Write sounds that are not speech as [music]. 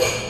you [laughs]